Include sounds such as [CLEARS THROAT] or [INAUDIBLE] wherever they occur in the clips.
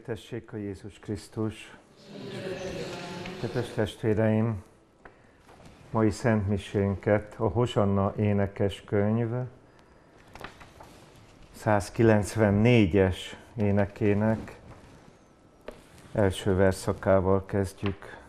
Dicsértessék a Jézus Krisztus! Kedves testvéreim, mai szentmisénket a Hosanna énekes könyv 194-es énekének első verszakával kezdjük.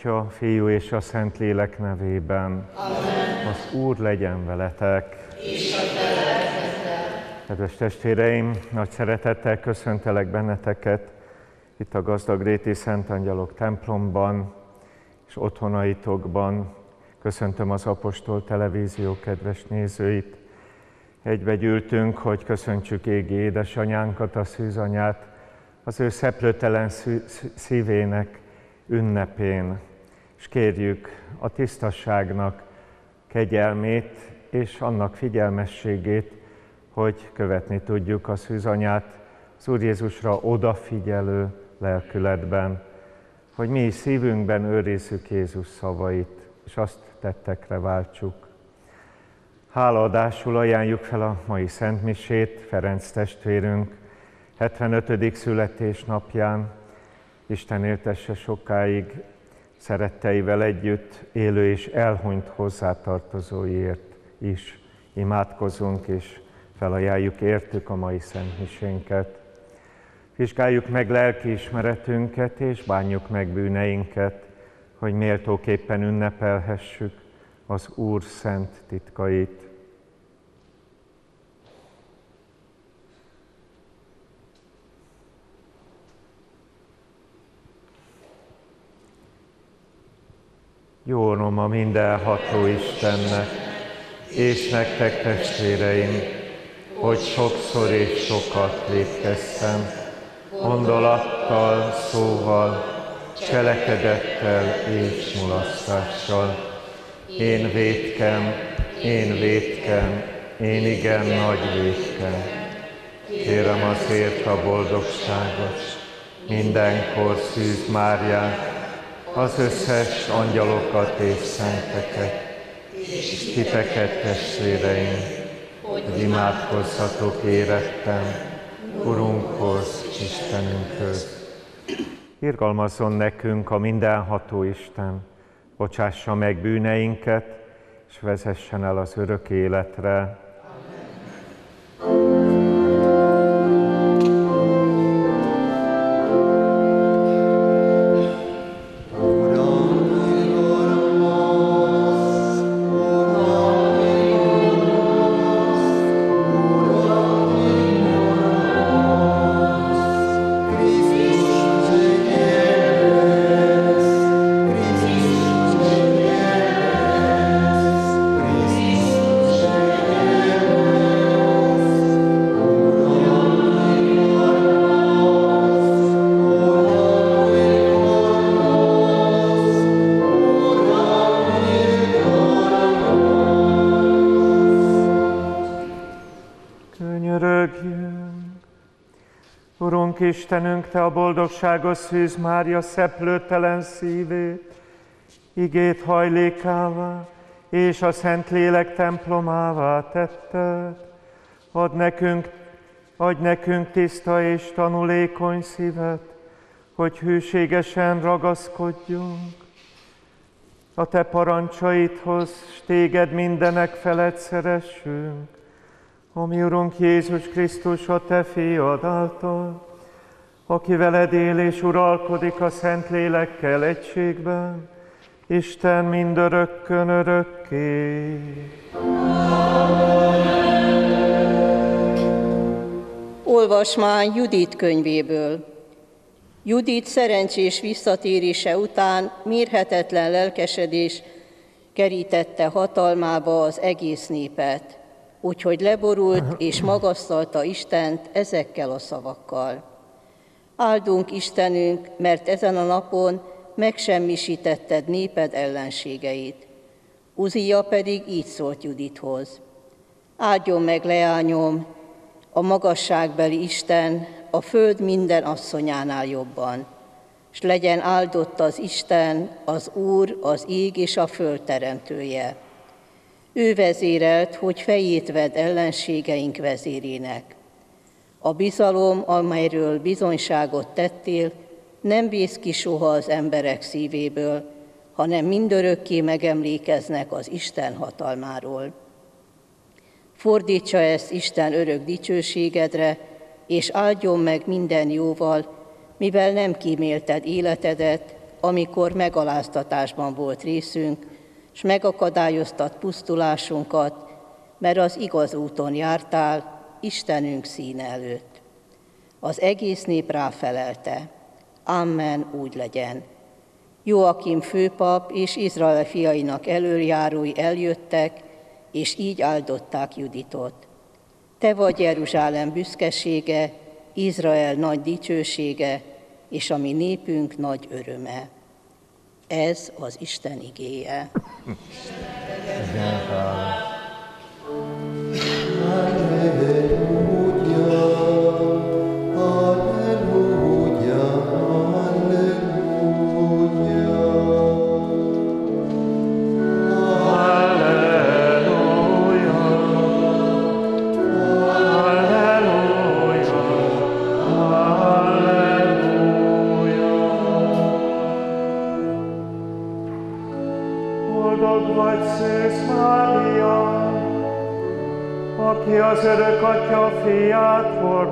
Atya, Fiú és a Szent Lélek nevében. Amen. Az Úr legyen veletek. És a Kedves testvéreim, nagy szeretettel köszöntelek benneteket itt a Gazdagréti Szent Angyalok templomban és otthonaitokban. Köszöntöm az Apostol Televízió kedves nézőit. Egybe gyűltünk, hogy köszöntsük égi édesanyánkat, a szűzanyát, az ő szeplőtelen szívének ünnepén, és kérjük a tisztasságnak kegyelmét és annak figyelmességét, hogy követni tudjuk a szűzanyát az Úr Jézusra odafigyelő lelkületben, hogy mi is szívünkben őrizzük Jézus szavait, és azt tettekre váltsuk. Hálaadásul ajánljuk fel a mai Szentmisét Ferenc testvérünk 75. születésnapján, Isten éltesse sokáig szeretteivel együtt élő és elhunyt hozzátartozóiért is imádkozunk, és felajánljuk értük a mai szentmisénket. Vizsgáljuk meg lelkiismeretünket, és bánjuk meg bűneinket, hogy méltóképpen ünnepelhessük az Úr szent titkait. Jónom a mindenható Istennek, és nektek testvéreim, hogy sokszor és sokat lépkeztem, gondolattal, szóval, cselekedettel és mulasztással. Én védkem, én védkem, én igen nagy védkem. Kérem azért a boldogságos, mindenkor szűz Máriát, az összes angyalokat és szenteket, és titeket, testvéreim, hogy imádkozhatok érettem, Urunkhoz, Istenünkhöz. Irgalmazzon nekünk a mindenható Isten, bocsássa meg bűneinket, és vezessen el az örök életre. Istenünk, Te a boldogságos Szűz Mária szeplőtelen szívét, igét hajlékává, és a Szent Lélek templomává tetted. Ad nekünk, adj nekünk tiszta és tanulékony szívet, hogy hűségesen ragaszkodjunk a te parancsaidhoz, s téged mindenek felett szeressünk, ami Urunk Jézus Krisztus, a te fiad által, aki veled él és uralkodik a Szent Lélekkel egységben, Isten mindörökkön örökké. Olvasmány Judit könyvéből. Judit szerencsés visszatérése után mérhetetlen lelkesedés kerítette hatalmába az egész népet, úgyhogy leborult és magasztalta Istent ezekkel a szavakkal. Áldunk Istenünk, mert ezen a napon megsemmisítetted néped ellenségeit. Uzia pedig így szólt Judithoz. Áldjon meg leányom, a magasságbeli Isten, a föld minden asszonyánál jobban, és legyen áldott az Isten, az Úr, az ég és a föld teremtője. Ő vezérelt, hogy fejét ved ellenségeink vezérének. A bizalom, amelyről bizonyságot tettél, nem vész ki soha az emberek szívéből, hanem mindörökké megemlékeznek az Isten hatalmáról. Fordítsa ezt Isten örök dicsőségedre, és áldjon meg minden jóval, mivel nem kímélted életedet, amikor megaláztatásban volt részünk, és megakadályoztat pusztulásunkat, mert az igaz úton jártál, Istenünk színe előtt. Az egész nép ráfelelte, Amen, úgy legyen. Joakim főpap és Izrael fiainak előjárói eljöttek, és így áldották Juditot. Te vagy Jeruzsálem büszkesége, Izrael nagy dicsősége, és a mi népünk nagy öröme. Ez az Isten igéje.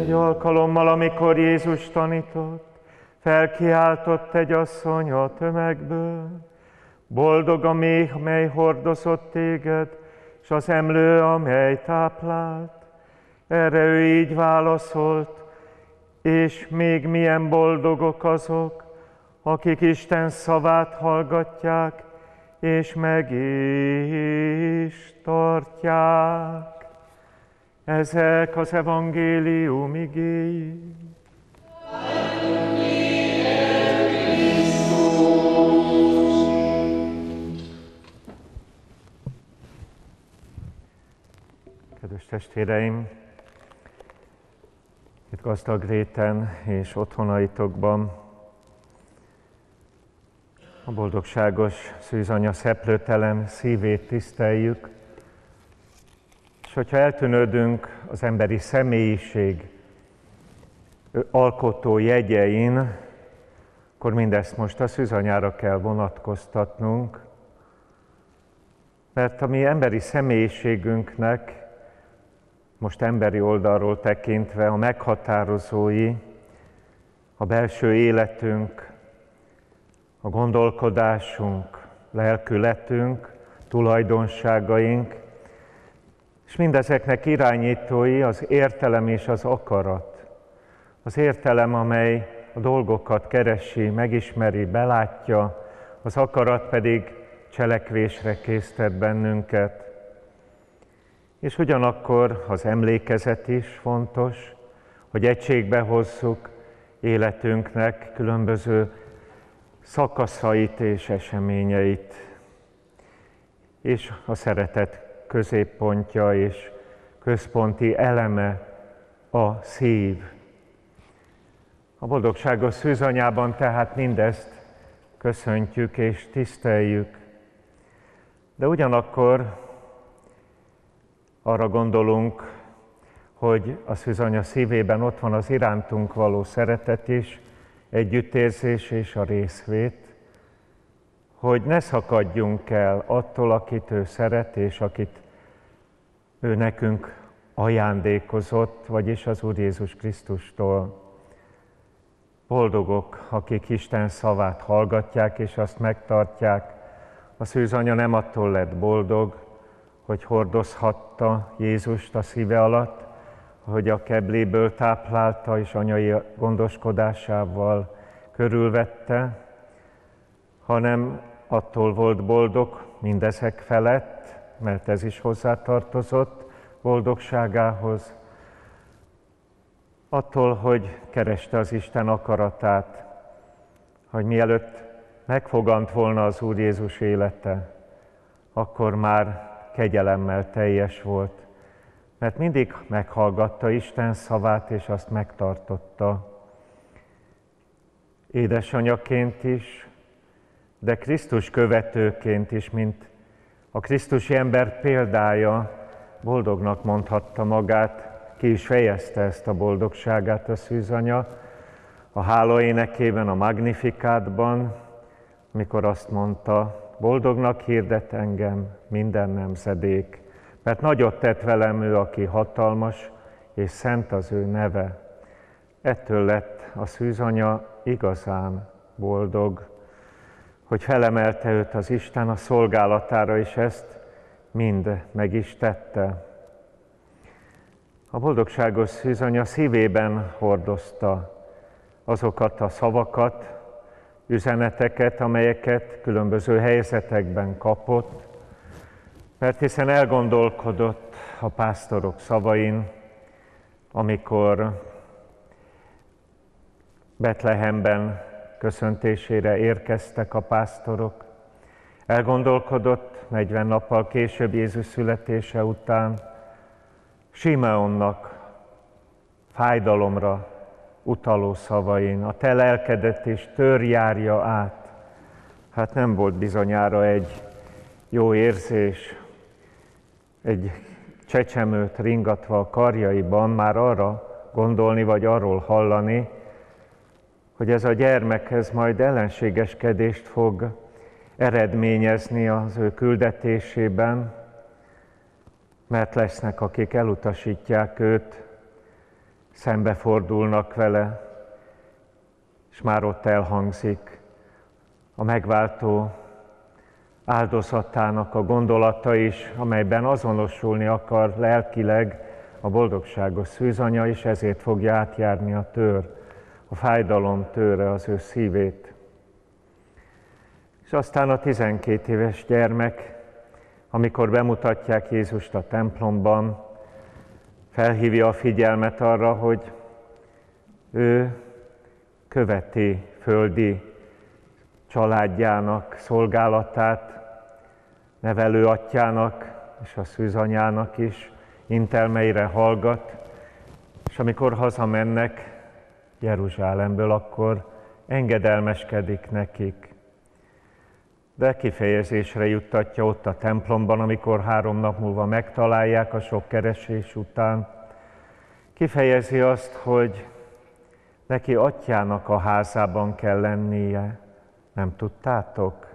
Egy alkalommal, amikor Jézus tanított, felkiáltott egy asszony a tömegből, boldog a méh, mely hordozott téged, és az emlő, amely táplált. Erre ő így válaszolt, és még milyen boldogok azok, akik Isten szavát hallgatják, és meg is tartják. Ezek az evangélium igéi. Kedves testvéreim, itt gazdag réten és otthonaitokban. A boldogságos szűzanya szeplőtelen szívét tiszteljük, és hogyha eltűnődünk az emberi személyiség alkotó jegyein, akkor mindezt most a szűzanyára kell vonatkoztatnunk, mert a mi emberi személyiségünknek most emberi oldalról tekintve a meghatározói, a belső életünk, a gondolkodásunk, lelkületünk, tulajdonságaink, és mindezeknek irányítói az értelem és az akarat. Az értelem, amely a dolgokat keresi, megismeri, belátja, az akarat pedig cselekvésre késztet bennünket. És ugyanakkor az emlékezet is fontos, hogy egységbe hozzuk életünknek különböző szakaszait és eseményeit, és a szeretet középpontja és központi eleme a szív. A boldogságos szűzanyában tehát mindezt köszöntjük és tiszteljük. De ugyanakkor arra gondolunk, hogy a szűzanya szívében ott van az irántunk való szeretet is, együttérzés és a részvét, hogy ne szakadjunk el attól, akit ő szeret, és akit ő nekünk ajándékozott, vagyis az Úr Jézus Krisztustól. Boldogok, akik Isten szavát hallgatják és azt megtartják. A szűzanya nem attól lett boldog, hogy hordozhatta Jézust a szíve alatt, hogy a kebléből táplálta és anyai gondoskodásával körülvette, hanem attól volt boldog mindezek felett, mert ez is hozzátartozott boldogságához, attól, hogy kereste az Isten akaratát, hogy mielőtt megfogant volna az Úr Jézus élete, akkor már kegyelemmel teljes volt, mert mindig meghallgatta Isten szavát, és azt megtartotta. Édesanyaként is, de Krisztus követőként is, mint a Krisztusi ember példája, boldognak mondhatta magát, ki is fejezte ezt a boldogságát a szűzanya, a hála énekében, a Magnifikátban, mikor azt mondta, boldognak hirdet engem minden nemzedék, mert nagyot tett velem ő, aki hatalmas, és szent az ő neve. Ettől lett a szűzanya igazán boldog, hogy felemelte őt az Isten a szolgálatára, és ezt mind meg is tette. A boldogságos szűzanya szívében hordozta azokat a szavakat, üzeneteket, amelyeket különböző helyzetekben kapott, mert hiszen elgondolkodott a pásztorok szavain, amikor Betlehemben köszöntésére érkeztek a pásztorok. Elgondolkodott 40 nappal később Jézus születése után Simeonnak fájdalomra utaló szavain, a te lelkedet és törjárja át. Hát nem volt bizonyára egy jó érzés, egy csecsemőt ringatva a karjaiban már arra gondolni, vagy arról hallani, hogy ez a gyermekhez majd ellenségeskedést fog eredményezni az ő küldetésében, mert lesznek, akik elutasítják őt, szembefordulnak vele, és már ott elhangzik a megváltó áldozatának a gondolata is, amelyben azonosulni akar lelkileg a boldogságos szűzanya, és ezért fogja átjárni a tör, a fájdalom tőre az ő szívét. És aztán a 12 éves gyermek, amikor bemutatják Jézust a templomban, felhívja a figyelmet arra, hogy ő követi földi családjának szolgálatát, nevelőatyának és a szűzanyának is intelmeire hallgat, és amikor hazamennek Jeruzsálemből, akkor engedelmeskedik nekik. De kifejezésre juttatja ott a templomban, amikor három nap múlva megtalálják a sok keresés után. Kifejezi azt, hogy neki atyának a házában kell lennie. Nem tudtátok?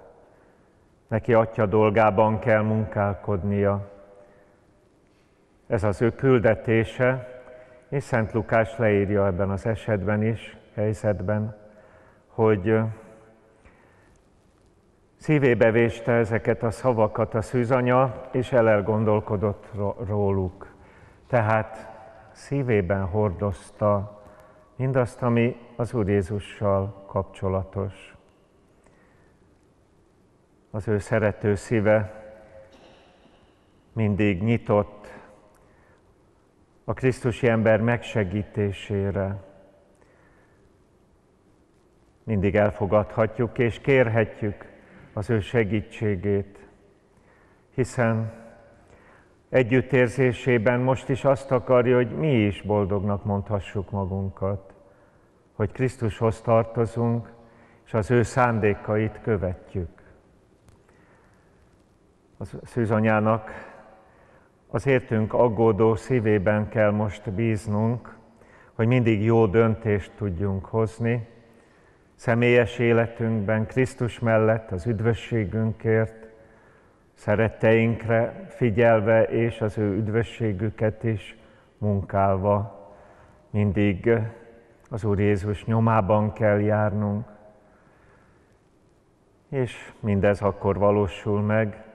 Neki atya dolgában kell munkálkodnia. Ez az ő küldetése, és Szent Lukás leírja ebben az esetben is, helyzetben, hogy szívébe véste ezeket a szavakat a szűzanya, és elelgondolkodott róluk. Tehát szívében hordozta mindazt, ami az Úr Jézussal kapcsolatos az ő szerető szíve mindig nyitott a Krisztusi ember megsegítésére. mindig elfogadhatjuk és kérhetjük az ő segítségét, hiszen együttérzésében most is azt akarja, hogy mi is boldognak mondhassuk magunkat, hogy Krisztushoz tartozunk, és az ő szándékait követjük. Az szűzanyának az értünk aggódó szívében kell most bíznunk, hogy mindig jó döntést tudjunk hozni, személyes életünkben, Krisztus mellett, az üdvösségünkért, szeretteinkre figyelve, és az ő üdvösségüket is munkálva. Mindig az Úr Jézus nyomában kell járnunk, és mindez akkor valósul meg,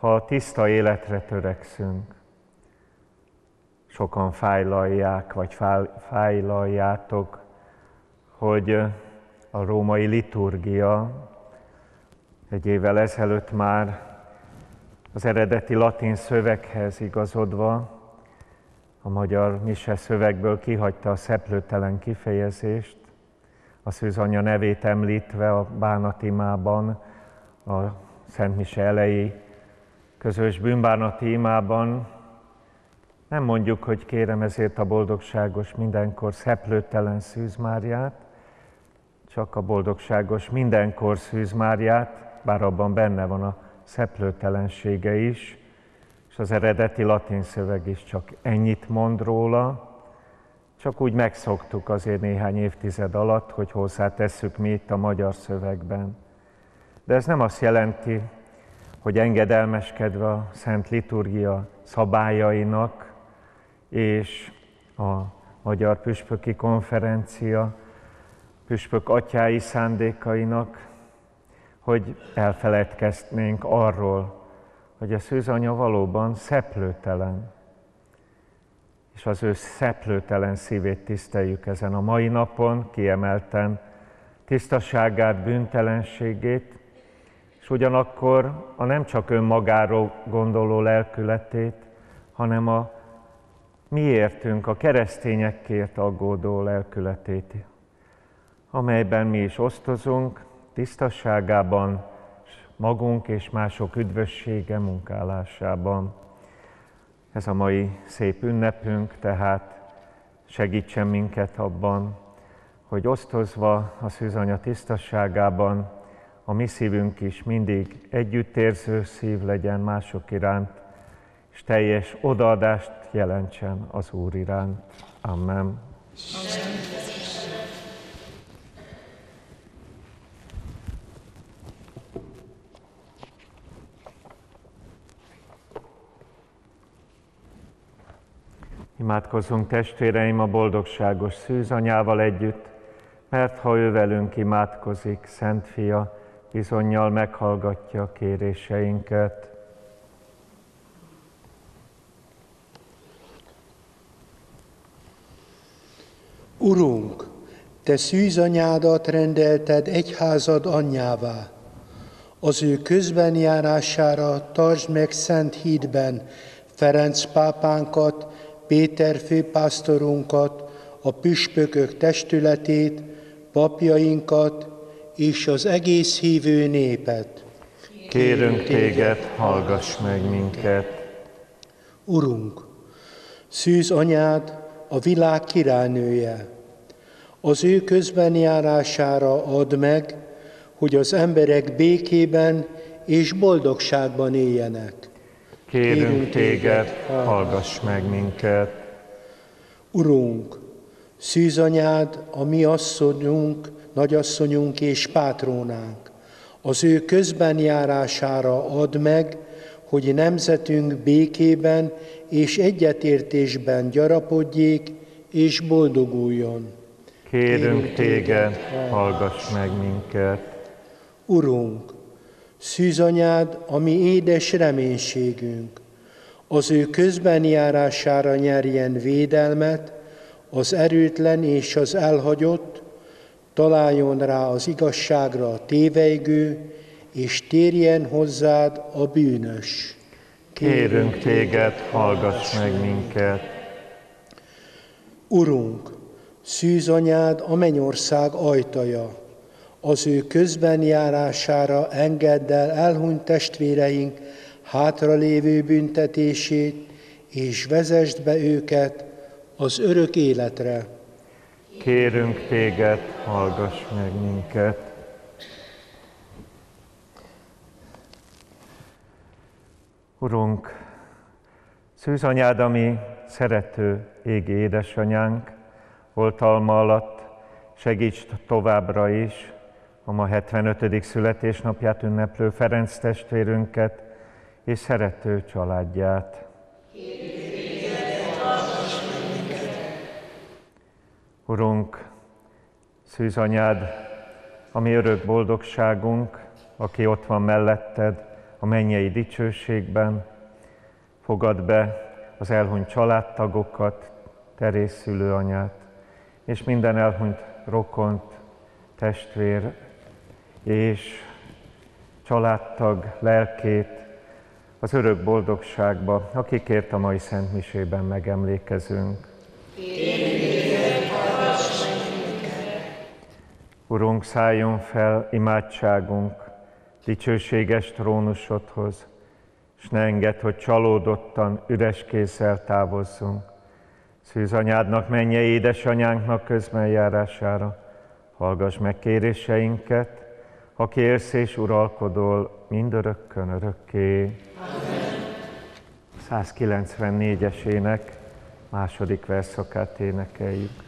ha tiszta életre törekszünk. Sokan fájlalják, vagy fájlaljátok, hogy a római liturgia egy évvel ezelőtt már az eredeti latin szöveghez igazodva a magyar mise szövegből kihagyta a szeplőtelen kifejezést, a szűzanya nevét említve a bánatimában, a Szent Mise elejé közös bűnbánati imában nem mondjuk, hogy kérem ezért a boldogságos mindenkor szeplőtelen Szűz Máriát, csak a boldogságos mindenkor Szűz Máriát, bár abban benne van a szeplőtelensége is, és az eredeti latin szöveg is csak ennyit mond róla, csak úgy megszoktuk azért néhány évtized alatt, hogy hozzátesszük mi itt a magyar szövegben. De ez nem azt jelenti, hogy engedelmeskedve a Szent Liturgia szabályainak és a Magyar Püspöki Konferencia püspök atyái szándékainak, hogy elfeledkeznénk arról, hogy a szűzanya valóban szeplőtelen, és az ő szeplőtelen szívét tiszteljük ezen a mai napon, kiemelten tisztaságát, bűntelenségét, és ugyanakkor a nem csak önmagáról gondoló lelkületét, hanem a miértünk, a keresztényekért aggódó lelkületét, amelyben mi is osztozunk, tisztasságában, magunk és mások üdvössége munkálásában. Ez a mai szép ünnepünk, tehát segítsen minket abban, hogy osztozva a szűzanya tisztasságában a mi szívünk is mindig együttérző szív legyen mások iránt, és teljes odaadást jelentsen az Úr iránt. Amen. Amen. Imádkozzunk testvéreim a boldogságos szűzanyával együtt, mert ha ő velünk imádkozik, Szent Fia, bizonyal meghallgatja a kéréseinket. Urunk, Te szűzanyádat rendelted egyházad anyjává. Az ő közbenjárására tartsd meg Szent hídben Ferenc pápánkat, Péter főpásztorunkat, a püspökök testületét, papjainkat és az egész hívő népet. Kérünk téged, hallgass meg minket. Urunk, szűz anyád, a világ királynője, az ő közben járására ad meg, hogy az emberek békében és boldogságban éljenek. Kérünk, Kérünk téged, hallgass meg minket. Urunk, szűzanyád, a mi asszonyunk, nagyasszonyunk és pátrónánk, az ő közben járására ad meg, hogy nemzetünk békében és egyetértésben gyarapodjék és boldoguljon. Kérünk, téged, hallgass meg minket. Urunk, szűzanyád, ami édes reménységünk, az ő közben járására nyerjen védelmet, az erőtlen és az elhagyott, találjon rá az igazságra a téveigő, és térjen hozzád a bűnös. Kérünk téged, hallgass meg minket. Urunk, szűzanyád a mennyország ajtaja, az ő közben járására engedd el elhunyt testvéreink hátralévő büntetését, és vezesd be őket az örök életre. Kérünk téged, hallgass meg minket. Urunk, szűzanyád, ami szerető égi édesanyánk, oltalma alatt segíts továbbra is a ma 75. születésnapját ünneplő Ferenc testvérünket és szerető családját. Urunk, szűzanyád, ami örök boldogságunk, aki ott van melletted a mennyei dicsőségben, fogad be az elhunyt családtagokat, terészülő anyát, és minden elhunyt rokont, testvér és családtag lelkét az örök boldogságba, akikért a mai Szent Misében megemlékezünk. Urunk, szálljon fel imádságunk dicsőséges trónusodhoz, és ne engedd, hogy csalódottan, üres kézzel távozzunk. Szűz anyádnak, menje édesanyánknak közbenjárására, hallgass meg kéréseinket, aki élsz és uralkodol mindörökkön örökké. Amen. 194-es ének második verszakát énekeljük.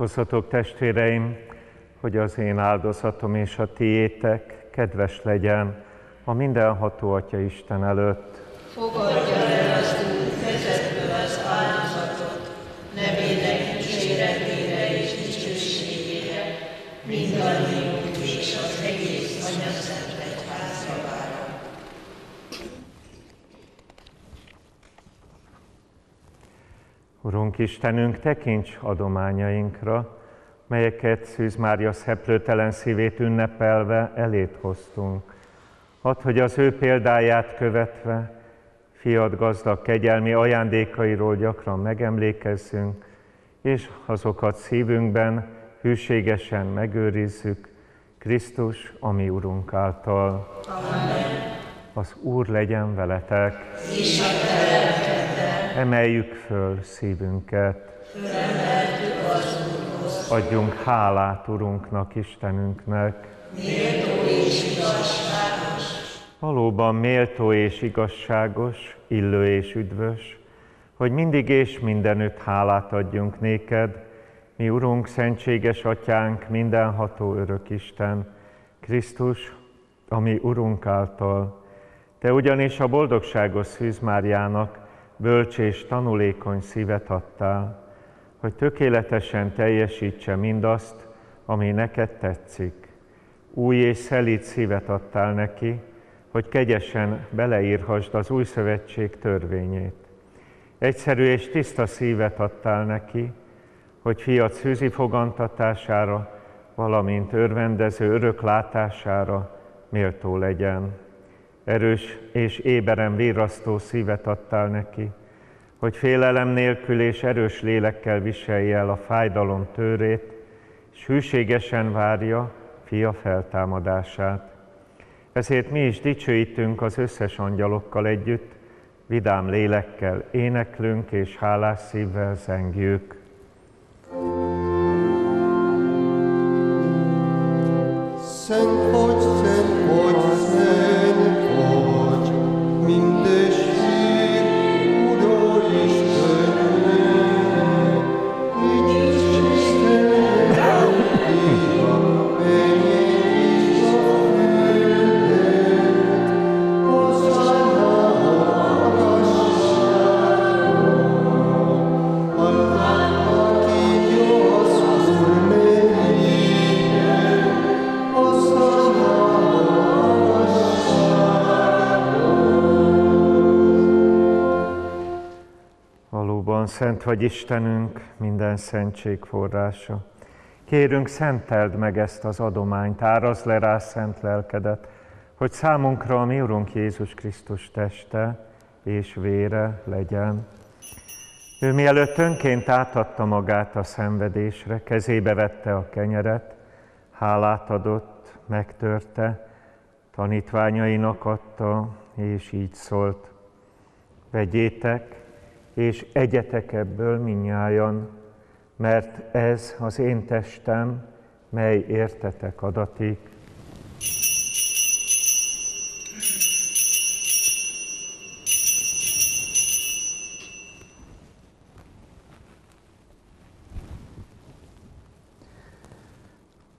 Imádkozzatok testvéreim, hogy az én áldozatom és a tiétek kedves legyen a mindenható Atya Isten előtt. Fogadja el az Úr kezedből az áldozatot, nevének dicséretére és dicsőségére, mindannyiunk és az egész Anya Egyház javára. Urunk Istenünk, tekints adományainkra, melyeket Szűz Mária szeplőtelen szívét ünnepelve elét hoztunk. Add, hogy az ő példáját követve, fiad gazdag kegyelmi ajándékairól gyakran megemlékezzünk, és azokat szívünkben hűségesen megőrizzük, Krisztus, ami Urunk által. Amen. Az Úr legyen veletek. És a Emeljük föl szívünket. Adjunk hálát Urunknak, Istenünknek. Méltó és igazságos. Valóban méltó és igazságos, illő és üdvös, hogy mindig és mindenütt hálát adjunk néked, mi Urunk, szentséges Atyánk, mindenható örök Isten, Krisztus, ami Urunk által. Te ugyanis a boldogságos Szűz Máriának bölcs és tanulékony szívet adtál, hogy tökéletesen teljesítse mindazt, ami neked tetszik. Új és szelíd szívet adtál neki, hogy kegyesen beleírhasd az új szövetség törvényét. Egyszerű és tiszta szívet adtál neki, hogy fiat szűzi fogantatására, valamint örvendező örök látására méltó legyen. Erős és éberen virrasztó szívet adtál neki, hogy félelem nélkül és erős lélekkel viselje el a fájdalom tőrét, és hűségesen várja fia feltámadását. Ezért mi is dicsőítünk az összes angyalokkal együtt, vidám lélekkel éneklünk és hálás szívvel zengjük. Szent vagy Istenünk, minden szentség forrása. Kérünk, szenteld meg ezt az adományt, árazd le rá szent lelkedet, hogy számunkra a mi Urunk Jézus Krisztus teste és vére legyen. Ő mielőtt önként átadta magát a szenvedésre, kezébe vette a kenyeret, hálát adott, megtörte, tanítványainak adta, és így szólt. Vegyétek, és egyetek ebből minnyájan, mert ez az én testem, mely értetek adatik.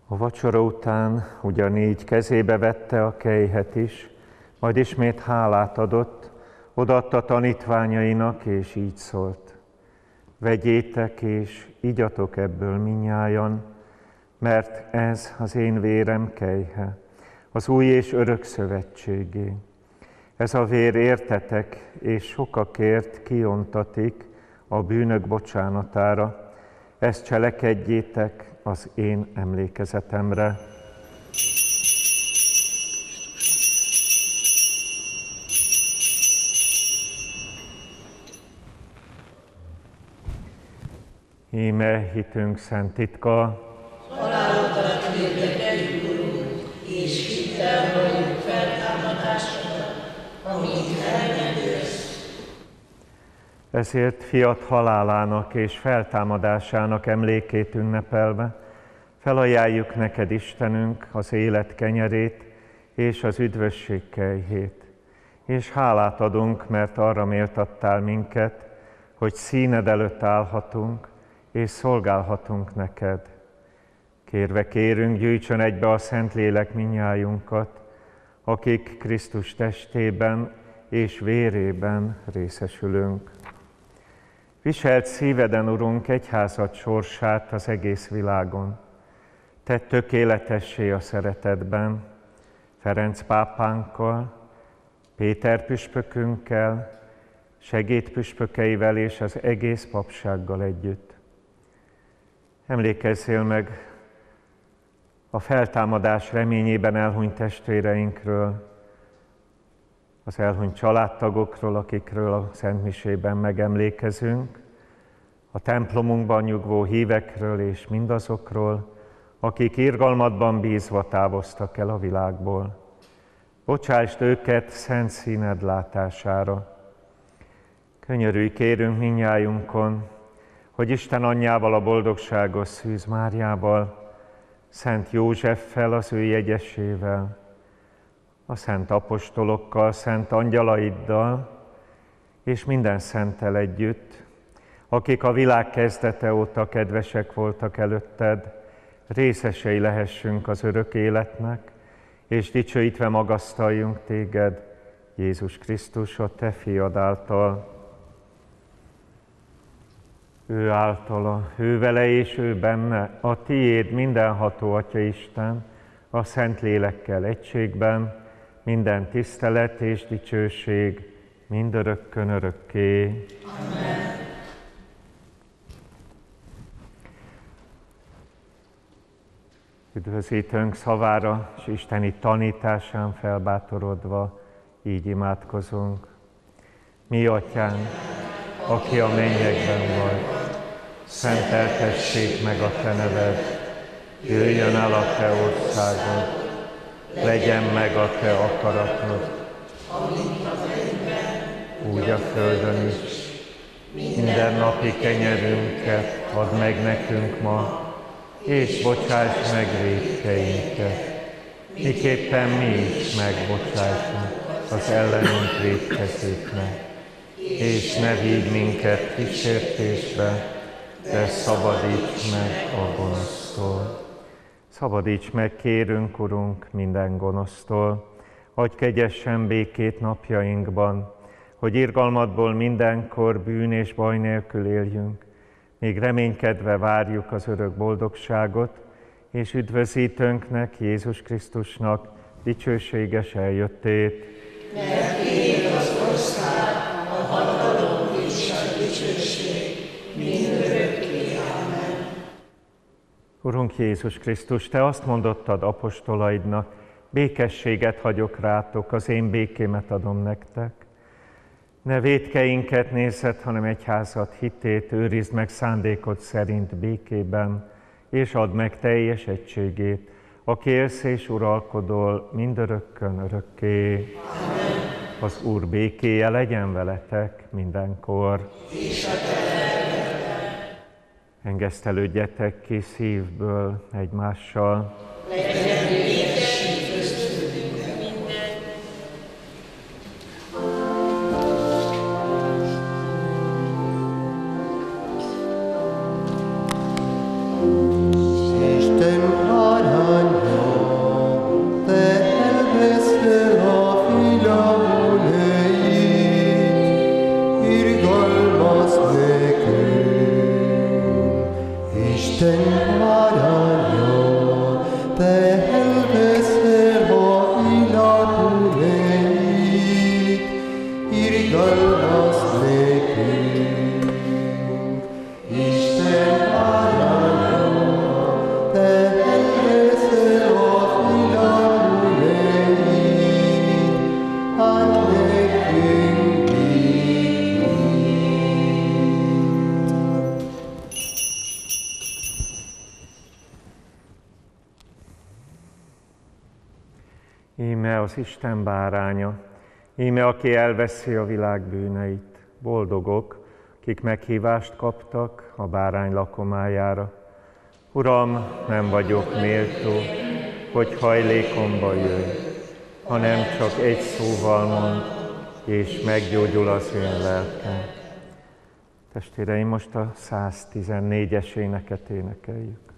A vacsora után ugyanígy kezébe vette a kejhet is, majd ismét hálát adott, odaadta tanítványainak, és így szólt. Vegyétek és igyatok ebből minnyájan, mert ez az én vérem kejhe, az új és örök szövetségé. Ez a vér értetek és sokakért kiontatik a bűnök bocsánatára. Ezt cselekedjétek az én emlékezetemre. Íme hitünk szent titka, és hittel vagyunk feltámadásodat, amint elmegyősz. ezért fiat halálának és feltámadásának emlékét ünnepelve, felajánljuk neked Istenünk az élet kenyerét és az üdvösség kejhét. És hálát adunk, mert arra méltattál minket, hogy színed előtt állhatunk, és szolgálhatunk neked. Kérve kérünk, gyűjtsön egybe a Szentlélek minnyájunkat, akik Krisztus testében és vérében részesülünk. Viselt szíveden, Urunk, egyházat sorsát az egész világon. Tedd tökéletessé a szeretetben, Ferenc pápánkkal, Péter püspökünkkel, segédpüspökeivel és az egész papsággal együtt. Emlékezzél meg a feltámadás reményében elhunyt testvéreinkről, az elhunyt családtagokról, akikről a Szentmisében megemlékezünk, a templomunkban nyugvó hívekről és mindazokról, akik irgalmatban bízva távoztak el a világból. Bocsásd őket szent színed látására. Könyörülj kérünk minnyájunkon, hogy Isten anyjával, a boldogságos Szűz Máriával, Szent Józseffel, az ő jegyesével, a szent apostolokkal, szent angyalaiddal, és minden szentel együtt, akik a világ kezdete óta kedvesek voltak előtted, részesei lehessünk az örök életnek, és dicsőítve magasztaljunk téged, Jézus Krisztus, a te fiad által ő általa, ő vele és ő benne, a tiéd mindenható Atya Isten, a Szent Lélekkel egységben, minden tisztelet és dicsőség, mindörökkön örökké. Amen. Üdvözítőnk szavára és Isteni tanításán felbátorodva így imádkozunk. Mi, Atyánk, aki a mennyekben vagy, szenteltessék meg a Te neved, jöjjön el a Te országod, legyen meg a Te akaratod, úgy a földön is. Minden napi kenyerünket add meg nekünk ma, és bocsáss meg védkeinket, miképpen mi is megbocsátunk az ellenünk védkezőknek. És ne vigy minket kísértésbe, de szabadíts meg a gonosztól. Szabadíts meg, kérünk, Urunk, minden gonosztól, adj kegyesen békét napjainkban, hogy irgalmadból mindenkor bűn és baj nélkül éljünk, még reménykedve várjuk az örök boldogságot, és üdvözítőnknek, Jézus Krisztusnak dicsőséges eljöttét. Mert Urunk Jézus Krisztus, Te azt mondottad apostolaidnak, békességet hagyok rátok, az én békémet adom nektek. Ne védkeinket nézed, hanem egyházat hitét, őrizd meg szándékod szerint békében, és add meg teljes egységét, aki élsz és uralkodol mindörökkön örökké. Amen. Az Úr békéje legyen veletek mindenkor. És a Engesztelődjetek ki szívből egymással. legyen Isten aranya, te az Isten báránya, íme aki elveszi a világ bűneit. Boldogok, kik meghívást kaptak a bárány lakomájára. Uram, nem vagyok méltó, hogy hajlékomba jöjj, hanem csak egy szóval mond, és meggyógyul az én lelkem. Testvéreim, most a 114-es éneket énekeljük.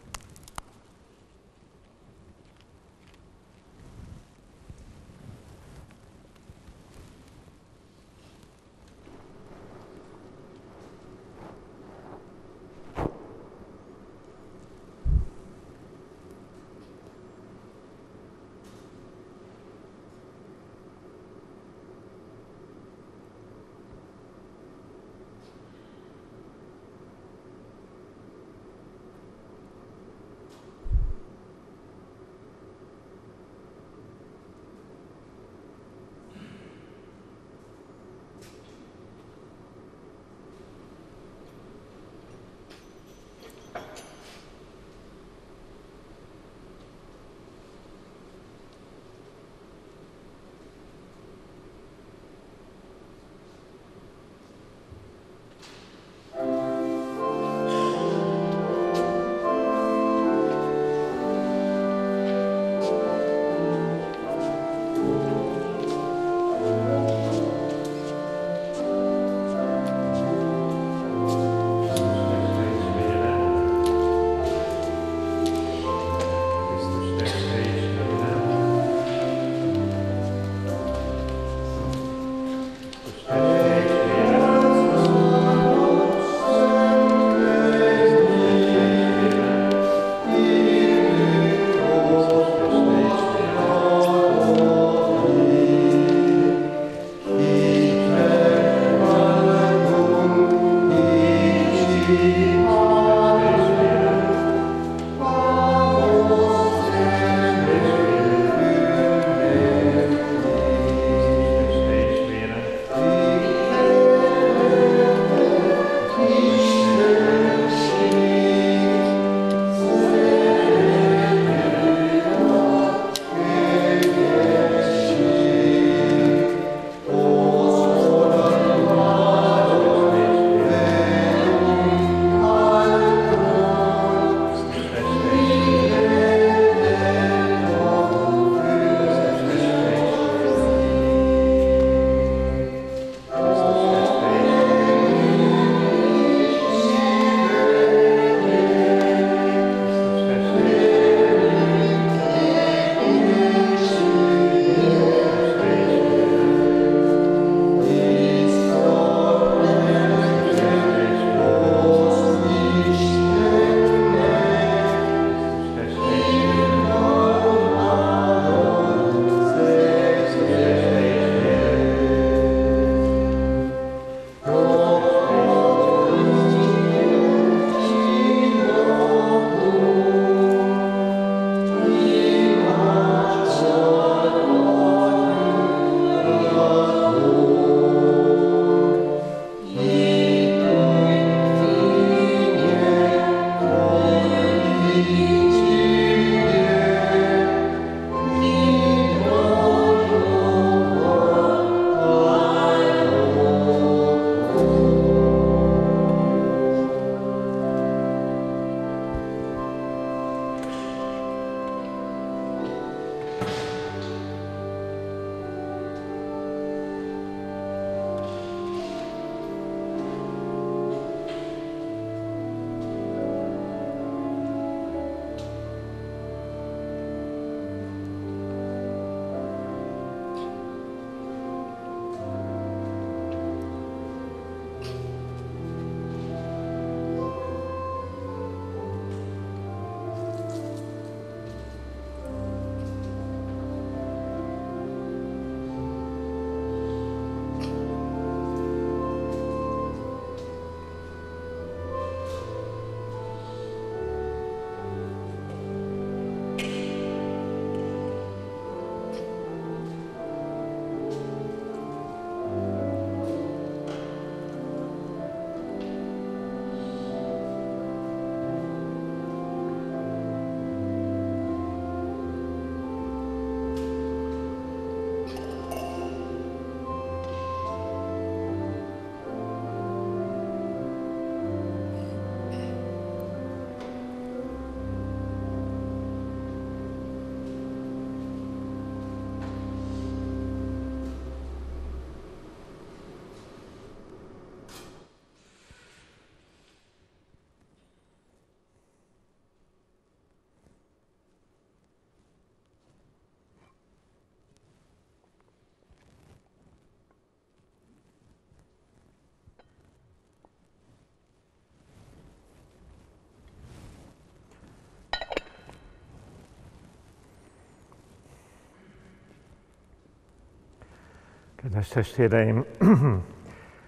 Kedves testvéreim, [CLEARS THROAT]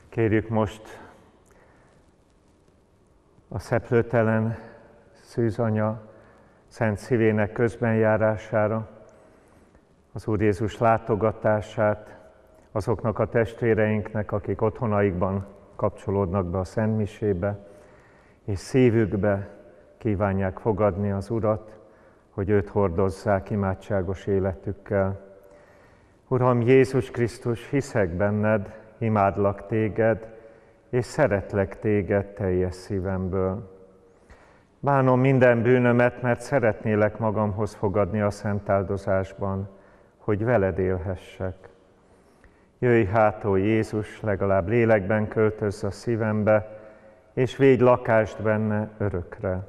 kérjük most a szeplőtelen szűzanya szent szívének közbenjárására, az Úr Jézus látogatását azoknak a testvéreinknek, akik otthonaikban kapcsolódnak be a Szent Misébe, és szívükbe kívánják fogadni az Urat, hogy őt hordozzák imádságos életükkel. Uram Jézus Krisztus, hiszek benned, imádlak téged, és szeretlek téged teljes szívemből. Bánom minden bűnömet, mert szeretnélek magamhoz fogadni a szent áldozásban, hogy veled élhessek. Jöjj hát, ó Jézus, legalább lélekben költözz a szívembe, és védj lakást benne örökre.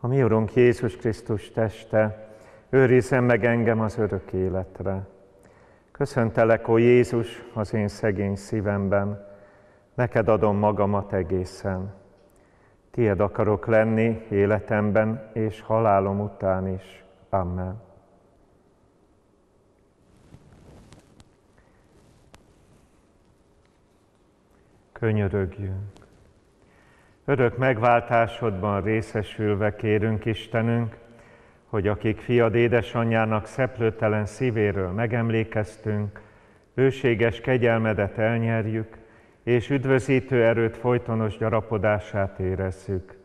A mi Urunk Jézus Krisztus teste, őrizzen meg engem az örök életre. Köszöntelek, ó Jézus, az én szegény szívemben, neked adom magamat egészen. Tied akarok lenni életemben és halálom után is. Amen. Könyörögjünk. Örök megváltásodban részesülve kérünk Istenünk, hogy akik fiad édesanyjának szeplőtelen szívéről megemlékeztünk, őséges kegyelmedet elnyerjük, és üdvözítő erőt folytonos gyarapodását érezzük.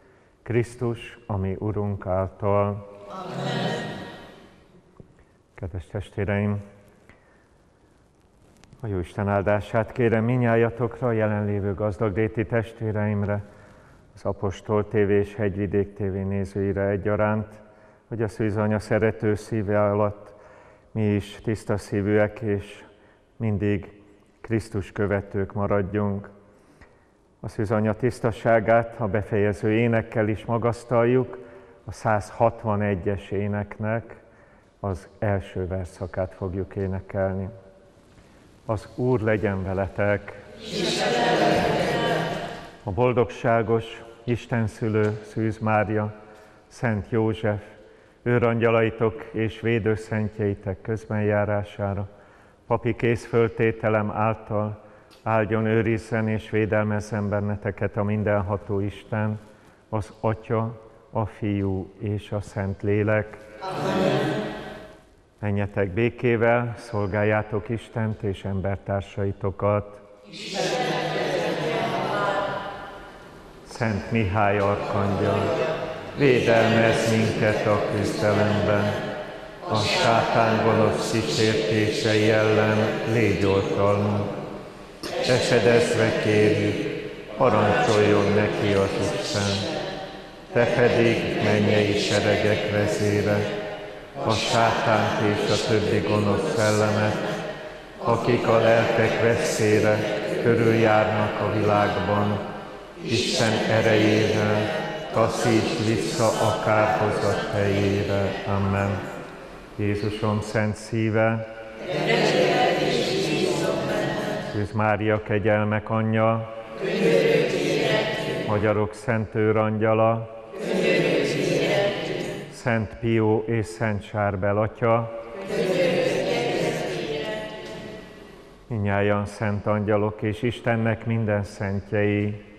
Krisztus, ami Urunk által. Amen. Kedves testvéreim, a jó Isten áldását kérem minnyájatokra, a jelenlévő gazdagdéti testvéreimre, az Apostol TV és Hegyvidék TV nézőire egyaránt, hogy a szűzanya szerető szíve alatt mi is tiszta szívűek és mindig Krisztus követők maradjunk. A szűzanya tisztaságát a befejező énekkel is magasztaljuk, a 161-es éneknek az első verszakát fogjuk énekelni. Az Úr legyen veletek! A boldogságos Isten szülő Szűz Mária, Szent József, őrangyalaitok és védőszentjeitek közbenjárására, papi készföltételem által áldjon, őrizzen és védelmezzen benneteket a mindenható Isten, az Atya, a Fiú és a Szent Lélek. Amen. Menjetek békével, szolgáljátok Istent és embertársaitokat. Szent Mihály Arkangyal, védelmez minket a küzdelemben, a sátán gonosz kísértései ellen légy oltalmunk. Esedezve kérjük, parancsoljon neki az Isten, te pedig mennyei seregek vezére, a sátánt és a többi gonosz szellemet, akik a lelkek veszélyre körüljárnak a világban, Isten erejével taszíts vissza a kárhozat helyére. Amen. Jézusom szent szíve, Szűz Mária kegyelmek anyja, Magyarok Szent Őrangyala, Szent Pió és Szent Sárbel Atya, minnyáján szent angyalok és Istennek minden szentjei,